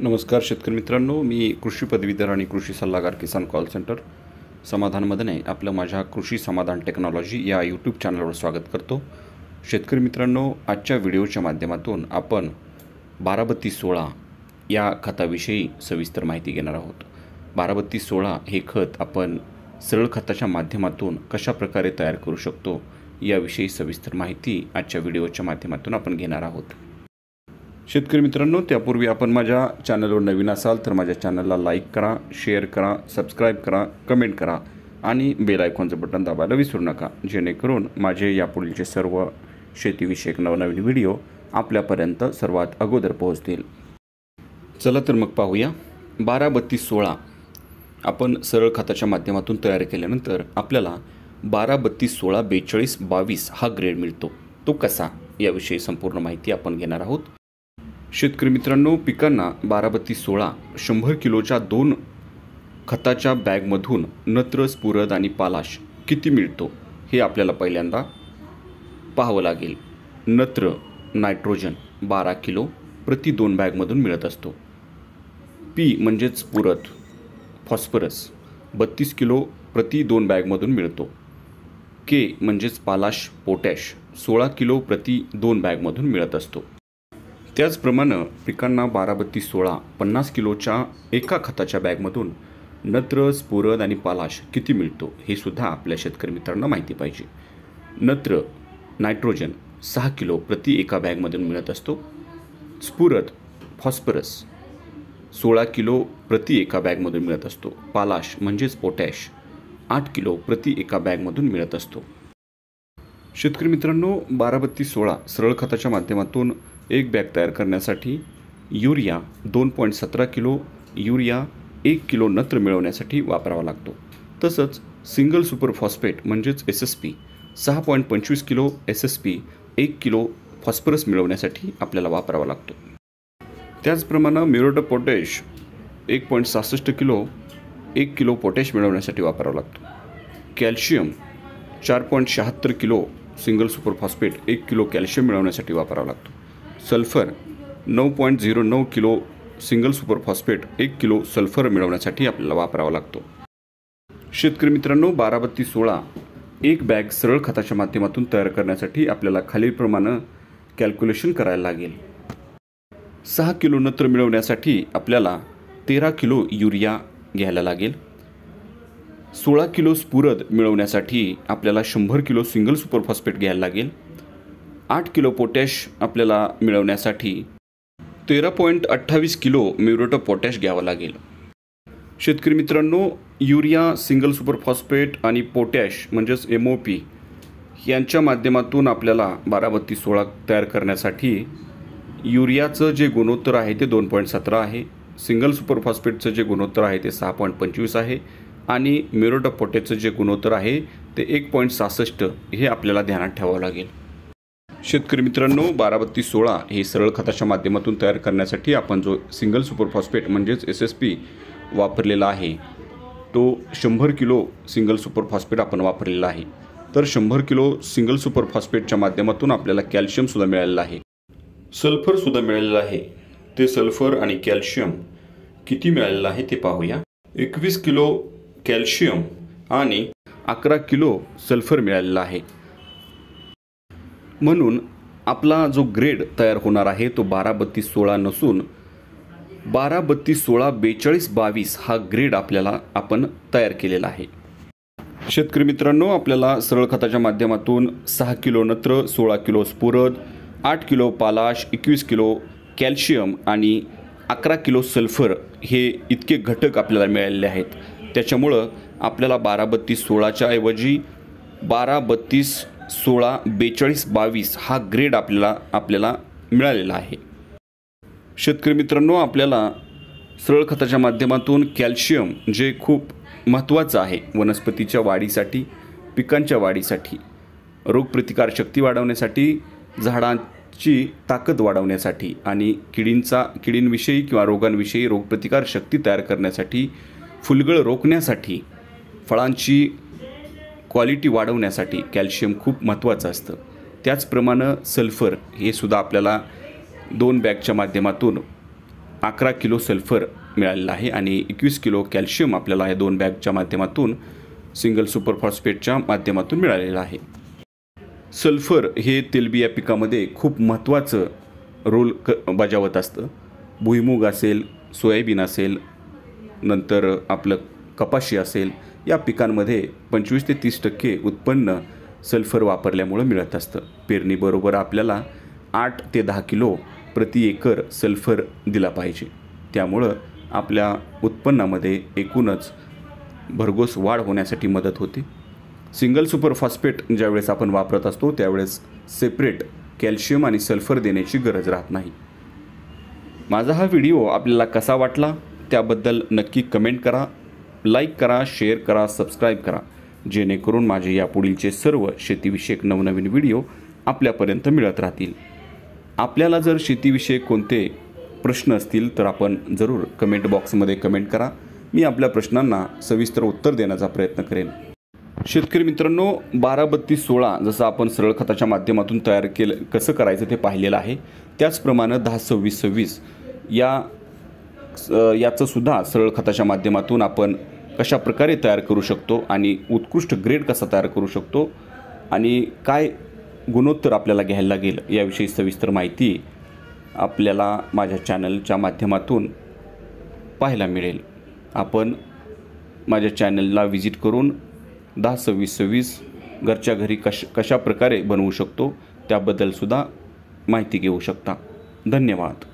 नमस्कार शेतकरी मित्रांनो मी कृषी पदवीधर आणि कृषी सल्लागार किसान कॉल सेंटर. समाधान मदने आपलं माझ्या कृषी समाधान टेक्नॉलॉजी या यूट्यूब चॅनलवर स्वागत करतो. शेतकरी मित्रांनो आजच्या व्हिडिओच्या माध्यमातून आपण बाराबत्ती सोळा या खताविषयी सविस्तर माहिती घेणार आहोत. बाराबत्ती सोळा हे खत आपण सरळ खताच्या माध्यमातून कशा प्रकारे तयार करू शकतो याविषयी सविस्तर माहिती आजच्या व्हिडिओच्या माध्यमातून आपण घेणार आहोत. शेतकरी मित्रांनो त्यापूर्वी आपण माझ्या चॅनलवर नवीन असाल तर माझ्या चॅनलला लाईक करा शेअर करा सबस्क्राईब करा कमेंट करा आणि बेल आयकॉनचं बटन दाबायला विसरू नका. जेणेकरून माझे यापुढीलचे सर्व शेतीविषयक नवनवीन व्हिडिओ आपल्यापर्यंत सर्वात अगोदर पोहोचतील. चला तर मग पाहूया. बारा बत्तीस सोळा आपण सरळ खात्याच्या माध्यमातून तयार केल्यानंतर आपल्याला बारा बत्तीस सोळा बेचाळीस बावीस हा ग्रेड मिळतो. तो कसा? याविषयी संपूर्ण माहिती आपण घेणार आहोत. शेतकरी मित्रांनो पिकांना बाराबत्ती सोळा शंभर किलोच्या दोन खताच्या बॅगमधून नत्र स्फुरद आणि पालाश किती मिळतो हे आपल्याला पहिल्यांदा पाहावं लागेल. नत्र नायट्रोजन बारा किलो प्रति दोन बॅगमधून मिळत असतो. पी म्हणजेच स्फुरद फॉस्फरस बत्तीस किलो प्रति दोन बॅगमधून मिळतो. के म्हणजेच पालाश पोटॅश सोळा किलो प्रति दोन बॅगमधून मिळत असतो. त्याचप्रमाणे पिकांना बारा बत्तीस सोळा पन्नास किलोच्या एका खताच्या बॅगमधून नत्र स्फुरद आणि पालाश किती मिळतो हे सुद्धा आपल्या शेतकरी मित्रांना माहिती पाहिजे. नत्र नायट्रोजन सहा किलो प्रति एका बॅगमधून मिळत असतो. स्फुरद फॉस्फरस सोळा किलो प्रति एका बॅगमधून मिळत असतो. पालाश म्हणजेच पोटॅश आठ किलो प्रति एका बॅगमधून मिळत असतो. शेतकरी मित्रांनो बारा बत्तीस सोळा सरळ खताच्या माध्यमातून एक बॅग तयार करण्यासाठी युरिया दोन पॉईंट सतरा किलो युरिया एक किलो नत्र मिळवण्यासाठी वापरावा लागतो. तसंच सिंगल सुपर फॉस्फेट म्हणजेच एस एस पी सहा पॉईंट पंचवीस किलो एस एस पी एक किलो फॉस्फरस मिळवण्यासाठी आपल्याला वापरावा लागतो. त्याचप्रमाणे म्युरोड पोटॅश एक पॉईंट सहासष्ट किलो एक किलो पोटॅश मिळवण्यासाठी वापरावा लागतो. कॅल्शियम चार पॉईंट शहात्तर किलो सिंगल सुपर फॉस्फेट एक किलो कॅल्शियम मिळवण्यासाठी वापरावा लागतो. सल्फर नऊ पॉईंट झिरो नऊ किलो सिंगल सुपर फॉस्फेट एक किलो सल्फर मिळवण्यासाठी आपल्याला वापरावा लागतो. शेतकरी मित्रांनो बारा बत्ती सोळा एक बॅग सरळ खताच्या माध्यमातून तयार करण्यासाठी आपल्याला खालीलप्रमाणे कॅल्क्युलेशन करायला लागेल. सहा किलो नत्र मिळवण्यासाठी आपल्याला तेरा किलो युरिया घ्यायला लागेल. सोळा किलो स्फुरद मिळवण्यासाठी आपल्याला शंभर किलो सिंगल सुपर फॉस्फेट घ्यायला लागेल. आठ किलो पोटॅश आपल्याला मिळवण्यासाठी तेरा पॉईंट अठ्ठावीस किलो म्युरेट पोटॅश घ्यावं लागेल. शेतकरी मित्रांनो युरिया सिंगल सुपर फॉस्फेट आणि पोटॅश म्हणजेच एम ओ पी यांच्या माध्यमातून आपल्याला बारा बत्तीस सोळा तयार करण्यासाठी युरियाचं जे गुणोत्तर आहे ते दोन पॉईंट सतरा आहे सिंगल सुपर फॉस्फेटचं जे गुणोत्तर आहे ते सहा पॉईंट पंचवीस आहे आणि म्युरोट पोटॅशचं जे गुणोत्तर आहे ते एक पॉईंट सहासष्ट हे आपल्याला ध्यानात ठेवावं लागेल. शेतकरी मित्रांनो बारा बत्तीस सोळा हे सरळ खताच्या माध्यमातून तयार करण्यासाठी आपण जो सिंगल सुपर फॉस्फेट म्हणजेच एस एस पी वापरलेला आहे तो शंभर किलो सिंगल सुपर फॉस्फेट आपण वापरलेला आहे. तर शंभर किलो सिंगल सुपर फॉस्फेटच्या माध्यमातून आपल्याला कॅल्शियमसुद्धा मिळालेलं आहे. सल्फरसुद्धा मिळालेलं आहे. ते सल्फर आणि कॅल्शियम किती मिळालेलं आहे ते पाहूया. एकवीस किलो कॅल्शियम आणि अकरा किलो सल्फर मिळालेला आहे. म्हणून आपला जो ग्रेड तयार होणार आहे तो बारा बत्तीस सोळा नसून बारा बत्तीस सोळा बेचाळीस बावीस हा ग्रेड आपल्याला आपण तयार केलेला आहे. शेतकरी मित्रांनो आपल्याला सरळ खताच्या माध्यमातून सहा किलो नत्र सोळा किलो स्फुरद आठ किलो पालाश एकवीस किलो कॅल्शियम आणि अकरा किलो सल्फर हे इतके घटक आपल्याला मिळालेले आहेत. त्याच्यामुळं आपल्याला बारा बत्तीस सोळाच्या ऐवजी बारा बत्तीस सोळा बेचाळीस बावीस हा ग्रेड आपल्याला आपल्याला मिळालेला आहे. शेतकरी मित्रांनो आपल्याला सरळ खताच्या माध्यमातून कॅल्शियम जे खूप महत्त्वाचं आहे वनस्पतीच्या वाढीसाठी पिकांच्या वाढीसाठी रोगप्रतिकारशक्ती वाढवण्यासाठी झाडांची ताकद वाढवण्यासाठी आणि किडींचा किडींविषयी किंवा रोगांविषयी रोगप्रतिकारशक्ती तयार करण्यासाठी फुलगळ रोखण्यासाठी फळांची क्वालिटी वाढवण्यासाठी कॅल्शियम खूप महत्त्वाचं असतं. त्याचप्रमाणे सल्फर हे सुद्धा आपल्याला दोन बॅगच्या माध्यमातून अकरा किलो सल्फर मिळालेला आहे आणि एकवीस किलो कॅल्शियम आपल्याला या दोन बॅगच्या माध्यमातून सिंगल सुपर फॉस्फेटच्या माध्यमातून मिळालेलं आहे. सल्फर हे तेलबिया पिकामध्ये खूप महत्त्वाचं रोल क बजावत असतं. भुईमूग असेल सोयाबीन असेल नंतर आपलं कपाशी असेल या पिकांमध्ये पंचवीस ते तीस टक्के उत्पन्न सल्फर वापरल्यामुळं मिळत असतं. पेरणीबरोबर आपल्याला आठ ते दहा किलो प्रति एकर सल्फर दिला पाहिजे. त्यामुळं आपल्या उत्पन्नामध्ये एकूणच भरघोस वाढ होण्यासाठी मदत होते. सिंगल सुपर फॉस्फेट ज्यावेळेस आपण वापरत असतो त्यावेळेस सेपरेट कॅल्शियम आणि सल्फर देण्याची गरज राहत नाही. माझा हा व्हिडिओ आपल्याला कसा वाटला त्याबद्दल नक्की कमेंट करा. लाईक करा शेअर करा सबस्क्राईब करा. जेणेकरून माझे यापुढीलचे सर्व शेतीविषयक नवनवीन व्हिडिओ आपल्यापर्यंत मिळत राहतील. आपल्याला जर शेतीविषयक कोणते प्रश्न असतील तर आपण जरूर कमेंट बॉक्समध्ये कमेंट करा. मी आपल्या प्रश्नांना सविस्तर उत्तर देण्याचा प्रयत्न करेन. शेतकरी मित्रांनो बारा बत्तीस सोळा जसं आपण सरळ खताच्या माध्यमातून तयार केलं कसं करायचं ते पाहिलेलं आहे. त्याचप्रमाणे दहा सव्वीस सव्वीस या याचंसुद्धा सरळ खताच्या माध्यमातून आपण कशा प्रकारे तयार करू शकतो आणि उत्कृष्ट ग्रेड कसा तयार करू शकतो आणि काय गुणोत्तर आपल्याला घ्यायला लागेल याविषयी सविस्तर माहिती आपल्याला माझ्या चॅनलच्या माध्यमातून पाहायला मिळेल. आपण माझ्या चॅनलला व्हिजिट करून दहा सव्वीस सव्वीस घरच्या घरी कश कशा प्रकारे बनवू शकतो त्याबद्दलसुद्धा माहिती घेऊ शकता. धन्यवाद.